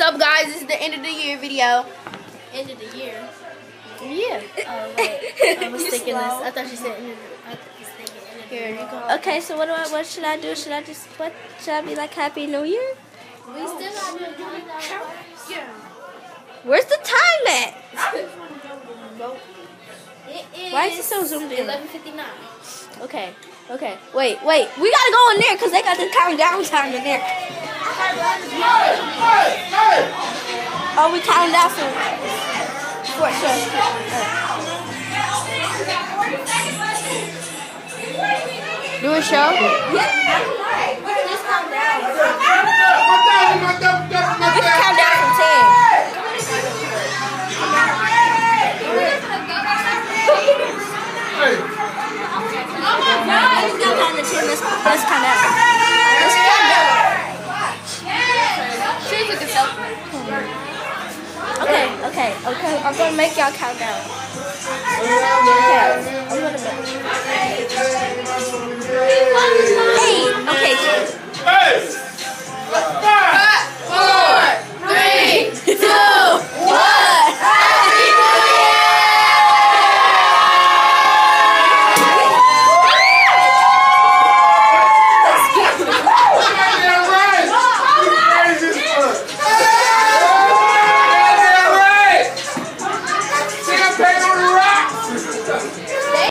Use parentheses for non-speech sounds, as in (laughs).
What's up, guys? This is the end of the year video. End of the year. Yeah. Oh wait, I (laughs) was thinking this. I thought you said end of the. I was thinking end of the Here year. you go. Okay, so what do I? What should I do? Should I just what? Should I be like Happy New Year? We still got to do a countdown. Where's the time at? It is. Why is it so zoomed in? 11:59. Okay, okay. Wait, wait. We gotta go in there because they got the countdown time in there. Oh, we counting down for for sure. Do a show? Just calm down. We can count down from ten. Let's go down to ten. Let's let's count down. Let's count down. She took a selfie. Okay, okay. I'm gonna make y'all count down. Okay, I'm gonna make.